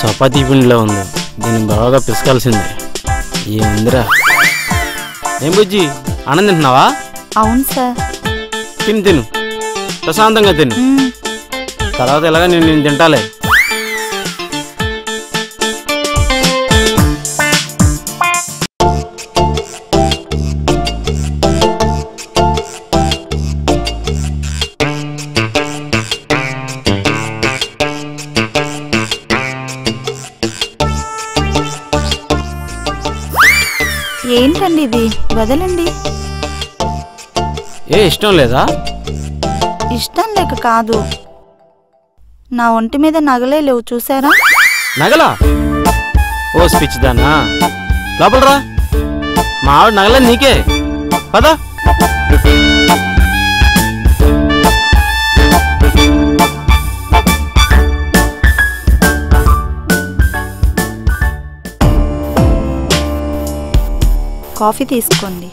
చపాతీ పిండిలో ఉంది. దీన్ని బాగా పిసకాల్సిందే. ఏందిరా? ఏం బుజ్జి? అన్నం తింటున్నావా? అవును సార్. తిను తిను. ప్రశాంతంగా తిను. తర్వాత ఎలాగా నేను నేను తింటాలే. ఏంటండి ఇది? వదలండి. ఏ ఇష్టం లేదా? ఇష్టం లేక కాదు. నా ఒంటి మీద నగలే లేవు చూసారా నగలా? ఓ స్పిచ్ దానా లోపల రా మా ఆవిడ నగలే నీకే. పదా. కాఫీ తీసుకోండి.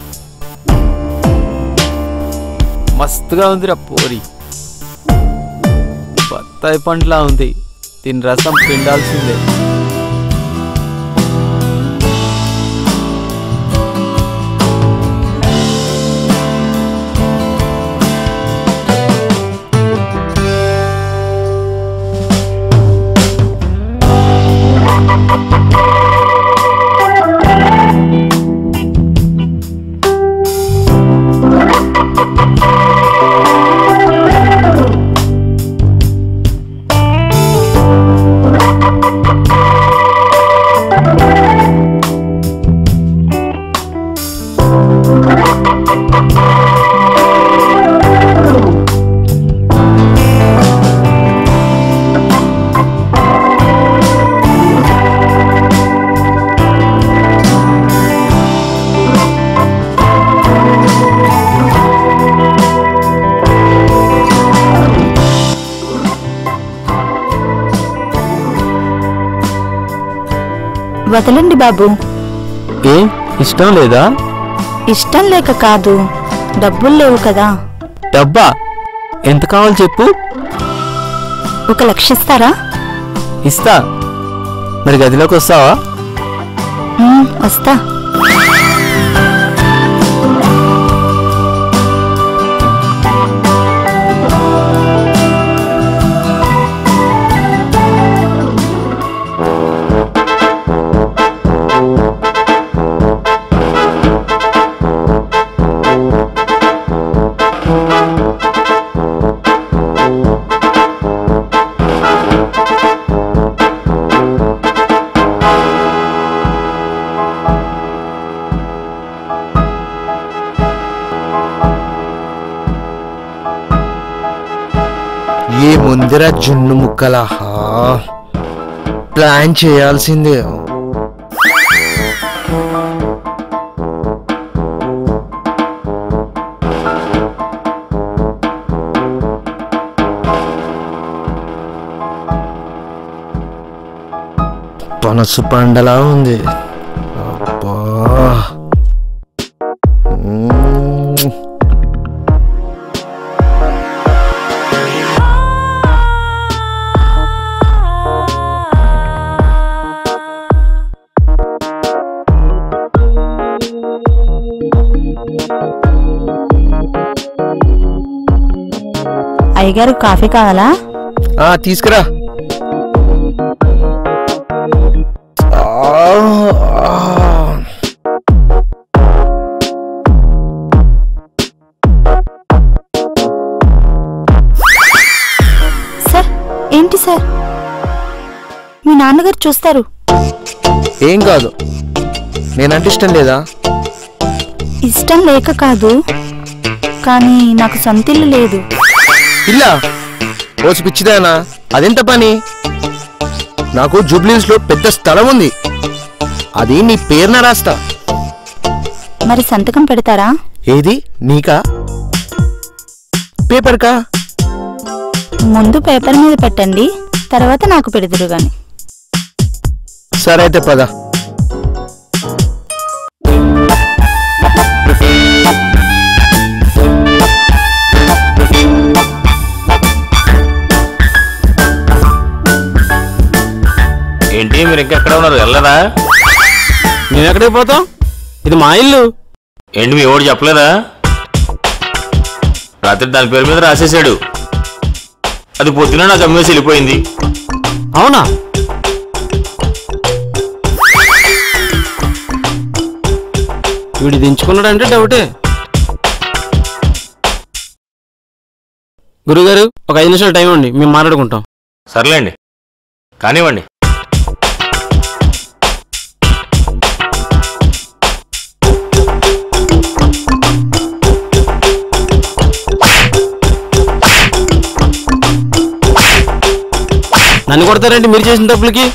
మస్తుగా ఉందిరా పోరి. బత్తాయి పండ్లా ఉంది. దీని రసం పిండాల్సిందే. వదలండి బాబు. ఏం? ఇష్టం లేదా? ఇష్టం లేక కాదు. డబ్బులు లేవు కదా. డబ్బా? ఎంత కావాలి చెప్పు. ఒక లక్ష ఇస్తారా? ఇస్తా. మరి గదిలోకి వస్తావా? వస్తా. ఏ ముందర జున్ను ముక్కలహా. ప్లాన్ చేయాల్సిందే. పనసు పండలా ఉంది. అయ్యగారు కాఫీ కావాలా? ఆ తీసుకురా. సార్ ఏంటి సార్? మీ నాన్నగారు చూస్తారు. ఏం కాదు. నేనంటే ఇష్టం లేదా? ఇష్టం లేక కాదు. కానీ నాకు సొంత ఇల్లు లేదు. ఇల్లా? ఓసి పిచ్చిదానా? అదెంత పని? నాకు జూబ్లీస్లో పెద్ద స్థలం ఉంది అది నీ పేరున రాస్తా. మరి సంతకం పెడతారా? ఏది? నీకా? పేపర్ కా ముందు పేపర్ మీద పెట్టండి తర్వాత నాకు పెడదురు గాని. సరే అయితే పద. మీరు ఇంకా ఎక్కడ ఉన్నారు? వెళ్ళదా మేము ఎక్కడికి పోతాం? ఇది మా ఇల్లు. ఏంటి మీ ఓడి చెప్పలేదా? రాత్రి దాని పేరు మీద రాసేసాడు అది పొద్దున నాకు అమ్మేసి వెళ్ళిపోయింది. అవునా? వీడు దించుకున్నాడంటే డౌటే. గురుగారు ఒక ఐదు నిమిషాలు టైం అండి మేము మాట్లాడుకుంటాం. సర్లేండి. కానివ్వండి. నన్ను కొడతారంటే? మీరు చేసిన తప్పులకి?